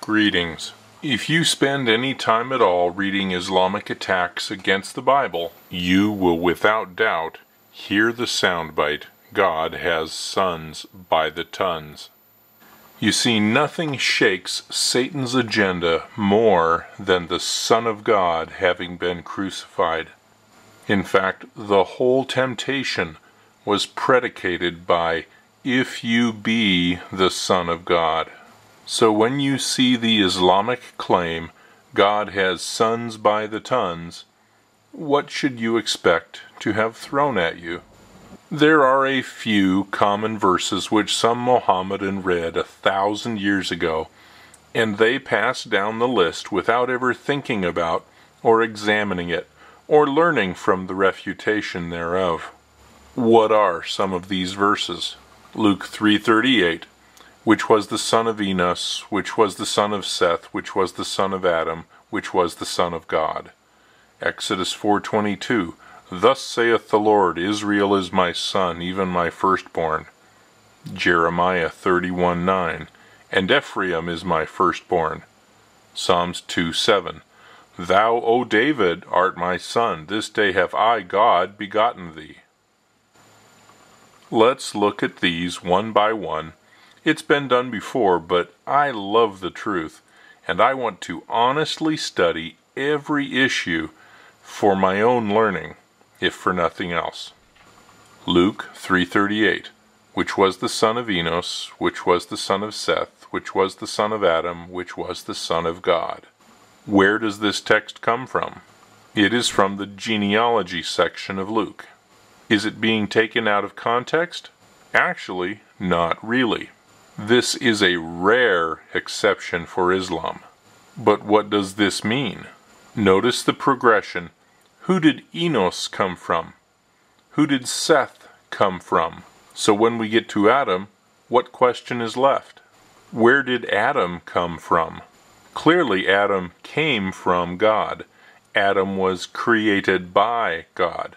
Greetings. If you spend any time at all reading Islamic attacks against the Bible, you will without doubt hear the soundbite God has sons by the tons. You see, nothing shakes Satan's agenda more than the Son of God having been crucified. In fact, the whole temptation was predicated by, if you be the Son of God. So when you see the Islamic claim, God has sons by the tons, what should you expect to have thrown at you? There are a few common verses which some Mohammedan read a thousand years ago, and they pass down the list without ever thinking about or examining it or learning from the refutation thereof. What are some of these verses? Luke 3:38 which was the son of Enos, which was the son of Seth, which was the son of Adam, which was the son of God. Exodus 4:22 Thus saith the Lord, Israel is my son, even my firstborn. Jeremiah 31:9 And Ephraim is my firstborn. Psalms 2:7 Thou, O David, art my son, this day have I, God, begotten thee. Let's look at these one by one. It's been done before, but I love the truth, and I want to honestly study every issue for my own learning if for nothing else. Luke 3:38 which was the son of Enos, which was the son of Seth, which was the son of Adam, which was the son of God. Where does this text come from? It is from the genealogy section of Luke. Is it being taken out of context? Actually, not really. This is a rare exception for Islam. But what does this mean? Notice the progression who did Enos come from? Who did Seth come from? So when we get to Adam, what question is left? Where did Adam come from? Clearly, Adam came from God. Adam was created by God.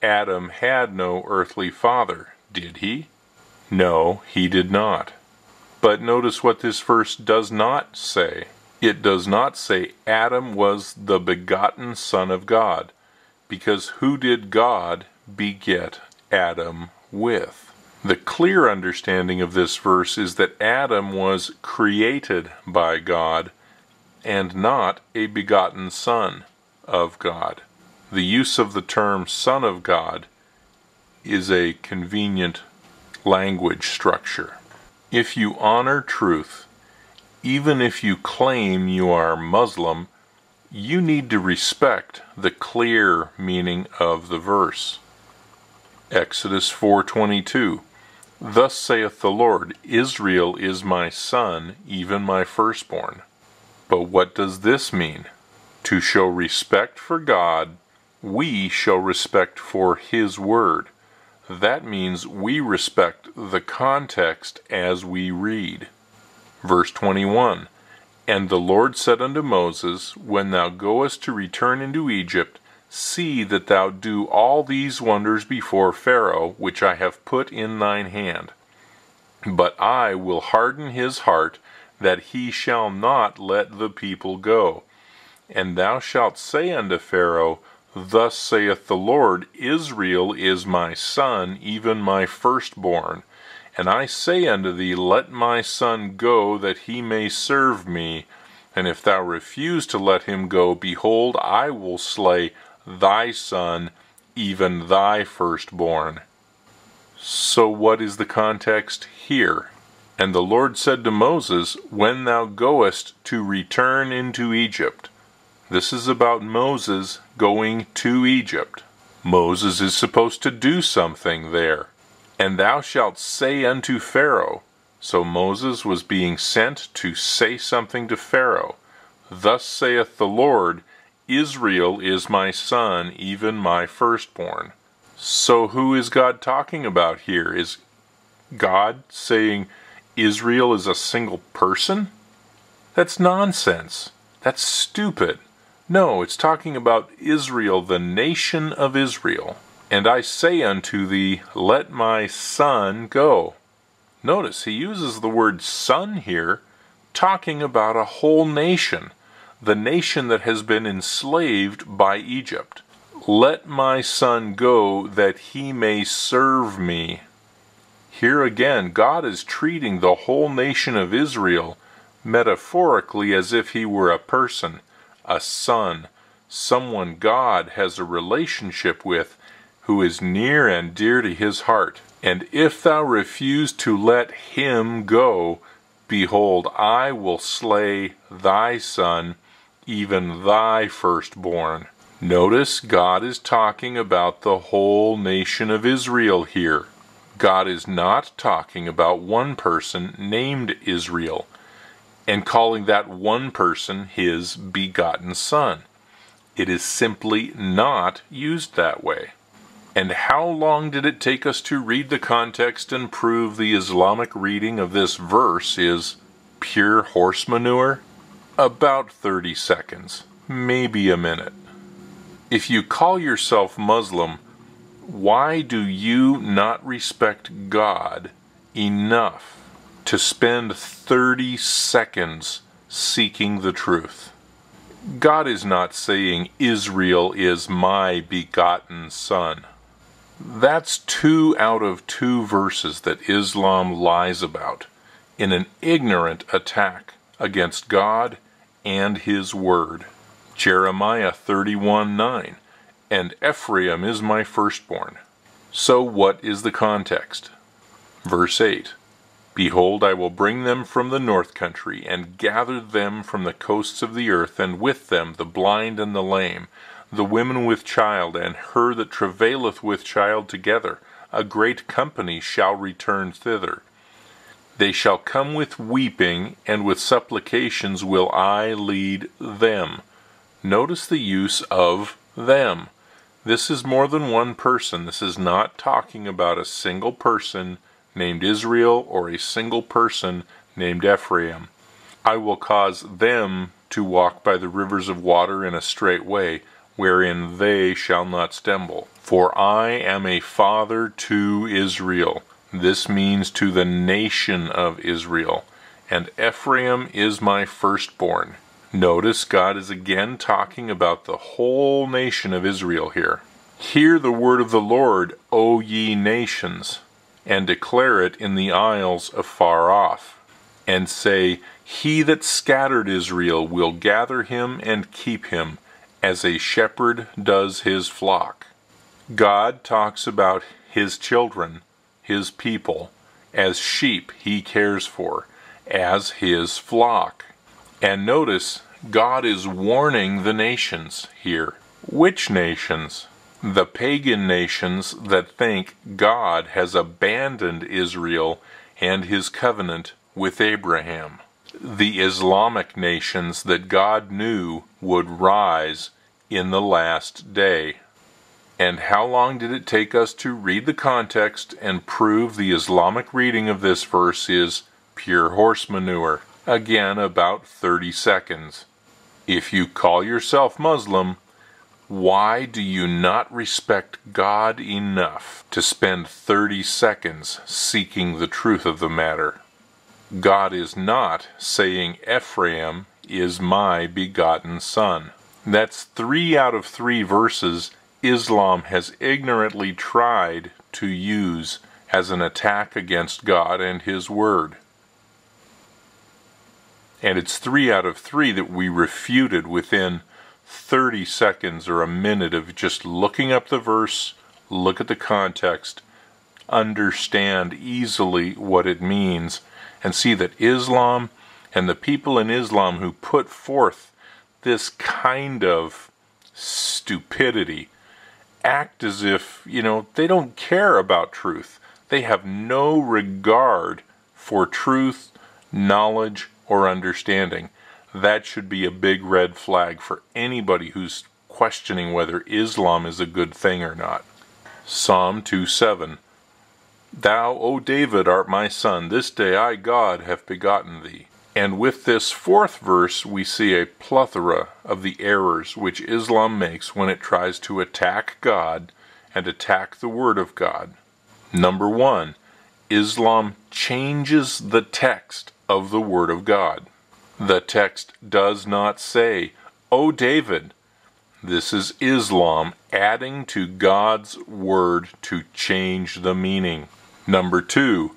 Adam had no earthly father, did he? No, he did not. But notice what this verse does not say. It does not say Adam was the begotten Son of God because who did God beget Adam with? The clear understanding of this verse is that Adam was created by God and not a begotten son of God. The use of the term son of God is a convenient language structure. If you honor truth, even if you claim you are Muslim, you need to respect the clear meaning of the verse. Exodus 4:22 Thus saith the Lord, Israel is my son, even my firstborn. But what does this mean? To show respect for God, we show respect for his word. That means we respect the context as we read. Verse 21 and the Lord said unto Moses, When thou goest to return into Egypt, see that thou do all these wonders before Pharaoh, which I have put in thine hand. But I will harden his heart, that he shall not let the people go. And thou shalt say unto Pharaoh, Thus saith the Lord, Israel is my son, even my firstborn. And I say unto thee, Let my son go, that he may serve me. And if thou refuse to let him go, behold, I will slay thy son, even thy firstborn. So, what is the context here? And the Lord said to Moses, When thou goest to return into Egypt. This is about Moses going to Egypt. Moses is supposed to do something there. And thou shalt say unto Pharaoh, so Moses was being sent to say something to Pharaoh. Thus saith the Lord, Israel is my son, even my firstborn. So who is God talking about here? Is God saying Israel is a single person? That's nonsense. That's stupid. No, it's talking about Israel, the nation of Israel. And I say unto thee, Let my son go. Notice he uses the word son here, talking about a whole nation, the nation that has been enslaved by Egypt. Let my son go that he may serve me. Here again, God is treating the whole nation of Israel metaphorically as if he were a person, a son, someone God has a relationship with who is near and dear to his heart. And if thou refuse to let him go, behold, I will slay thy son, even thy firstborn. Notice God is talking about the whole nation of Israel here. God is not talking about one person named Israel and calling that one person his begotten son. It is simply not used that way. And how long did it take us to read the context and prove the Islamic reading of this verse is pure horse manure? About 30 seconds, maybe a minute. If you call yourself Muslim, why do you not respect God enough to spend 30 seconds seeking the truth? God is not saying Israel is my begotten son. That's two out of two verses that Islam lies about in an ignorant attack against God and His Word. Jeremiah 31 9. And Ephraim is my firstborn. So, what is the context? Verse 8 Behold, I will bring them from the north country, and gather them from the coasts of the earth, and with them the blind and the lame, the women with child, and her that travaileth with child together. A great company shall return thither. They shall come with weeping, and with supplications will I lead them. Notice the use of them. This is more than one person. This is not talking about a single person named Israel or a single person named Ephraim. I will cause them to walk by the rivers of water in a straight way, wherein they shall not stumble. For I am a father to Israel. This means to the nation of Israel. And Ephraim is my firstborn. Notice God is again talking about the whole nation of Israel here. Hear the word of the Lord, O ye nations and declare it in the isles afar off, and say, He that scattered Israel will gather him and keep him, as a shepherd does his flock. God talks about his children, his people, as sheep he cares for, as his flock. And notice, God is warning the nations here. Which nations? The pagan nations that think God has abandoned Israel and his covenant with Abraham. The Islamic nations that God knew would rise in the last day. And how long did it take us to read the context and prove the Islamic reading of this verse is pure horse manure? Again, about 30 seconds. If you call yourself Muslim, why do you not respect God enough to spend 30 seconds seeking the truth of the matter? God is not saying Ephraim is my begotten son. That's three out of three verses Islam has ignorantly tried to use as an attack against God and His Word. And it's three out of three that we refuted within 30 seconds or a minute of just looking up the verse, look at the context, understand easily what it means, and see that Islam and the people in Islam who put forth this kind of stupidity act as if, you know, they don't care about truth. They have no regard for truth, knowledge, or understanding that should be a big red flag for anybody who's questioning whether Islam is a good thing or not. Psalm 2:7. Thou, O David, art my son, this day I, God, have begotten thee. And with this fourth verse, we see a plethora of the errors which Islam makes when it tries to attack God and attack the Word of God. Number one, Islam changes the text of the Word of God. The text does not say, O David. This is Islam adding to God's word to change the meaning. Number two,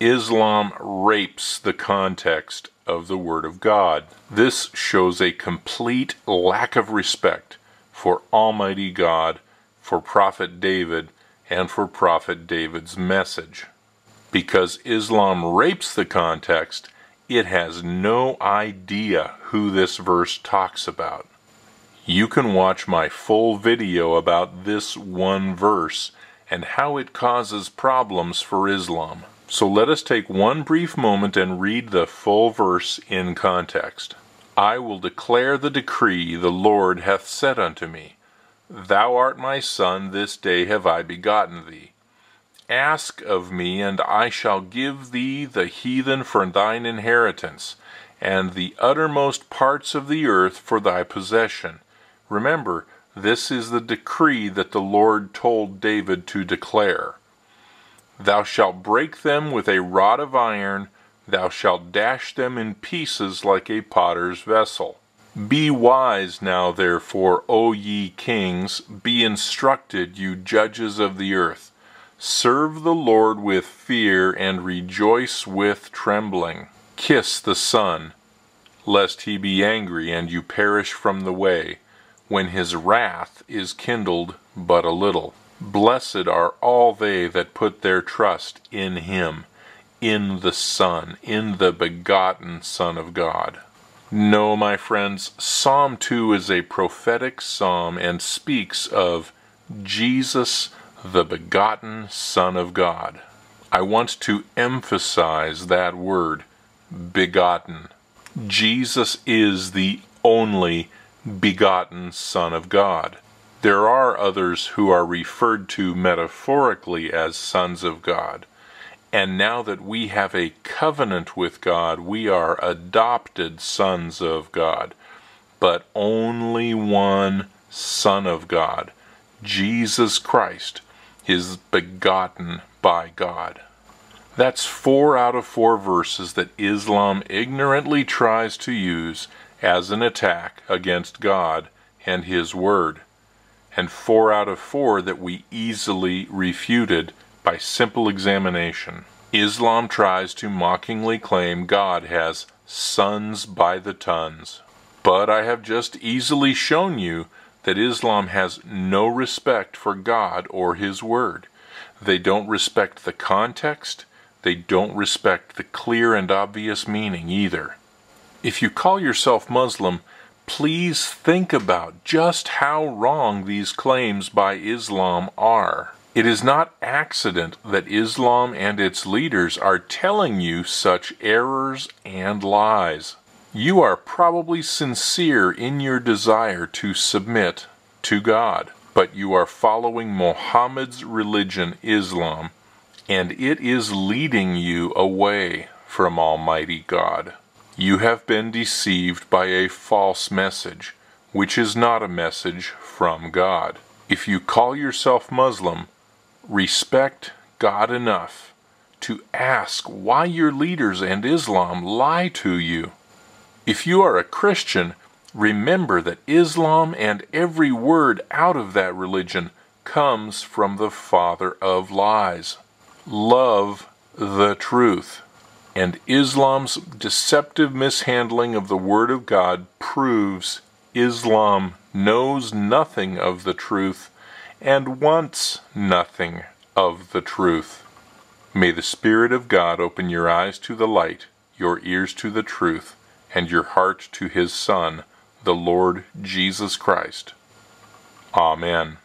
Islam rapes the context of the Word of God. This shows a complete lack of respect for Almighty God, for Prophet David, and for Prophet David's message. Because Islam rapes the context, it has no idea who this verse talks about. You can watch my full video about this one verse and how it causes problems for Islam. So let us take one brief moment and read the full verse in context. I will declare the decree the Lord hath said unto me, Thou art my son, this day have I begotten thee. Ask of me, and I shall give thee the heathen for thine inheritance, and the uttermost parts of the earth for thy possession. Remember, this is the decree that the Lord told David to declare. Thou shalt break them with a rod of iron, thou shalt dash them in pieces like a potter's vessel. Be wise now, therefore, O ye kings, be instructed, you judges of the earth. Serve the Lord with fear, and rejoice with trembling. Kiss the Son, lest he be angry, and you perish from the way, when his wrath is kindled but a little. Blessed are all they that put their trust in him, in the Son, in the begotten Son of God. No, my friends, Psalm 2 is a prophetic psalm and speaks of Jesus, the begotten Son of God. I want to emphasize that word, begotten. Jesus is the only begotten Son of God. There are others who are referred to metaphorically as sons of God. And now that we have a covenant with God, we are adopted sons of God. But only one Son of God, Jesus Christ, is begotten by God. That's four out of four verses that Islam ignorantly tries to use as an attack against God and His Word and four out of four that we easily refuted by simple examination. Islam tries to mockingly claim God has sons by the tons. But I have just easily shown you that Islam has no respect for God or His Word. They don't respect the context, they don't respect the clear and obvious meaning either. If you call yourself Muslim, please think about just how wrong these claims by Islam are. It is not accident that Islam and its leaders are telling you such errors and lies. You are probably sincere in your desire to submit to God, but you are following Muhammad's religion, Islam, and it is leading you away from Almighty God. You have been deceived by a false message, which is not a message from God. If you call yourself Muslim, respect God enough to ask why your leaders and Islam lie to you. If you are a Christian, remember that Islam and every word out of that religion comes from the father of lies. Love the truth. And Islam's deceptive mishandling of the Word of God proves Islam knows nothing of the truth and wants nothing of the truth. May the Spirit of God open your eyes to the light, your ears to the truth, and your heart to His Son, the Lord Jesus Christ. Amen.